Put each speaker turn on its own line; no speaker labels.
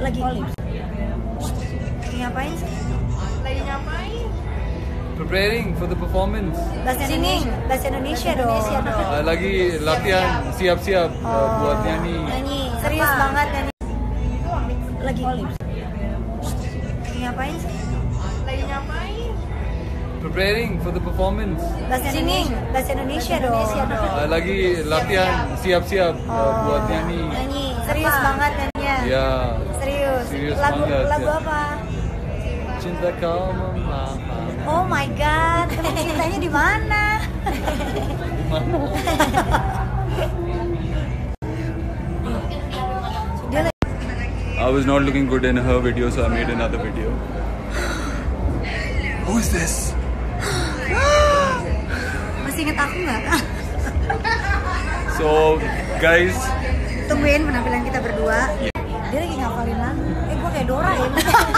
lagi lagi ngapain sih?
Lagi ngapain?
Preparing for the performance.
Bahasa Indonesia, bahasa Indonesia dong.
Uh, lagi latihan siap-siap uh, buat nyanyi.
Nyanyi, serius banget nyanyi. Lagi lagi ngapain sih?
Lagi ngapain?
Preparing for the performance.
Bahasa Indonesia, bahasa Indonesia dong.
Uh, lagi latihan siap-siap uh, buat nyanyi.
Nyanyi, serius banget nyanyinya.
Ya,
Serius.
Serius
lagu
banget,
lagu
ya.
apa?
cinta kau memaham.
Oh my god, kamu cintanya di mana?
I was not looking good in her video, so I made another video. Who is this?
masih inget aku nggak?
So, guys,
Tungguin penampilan kita berdua dia lagi ngapalin lagu. Eh gue kayak Dora ya.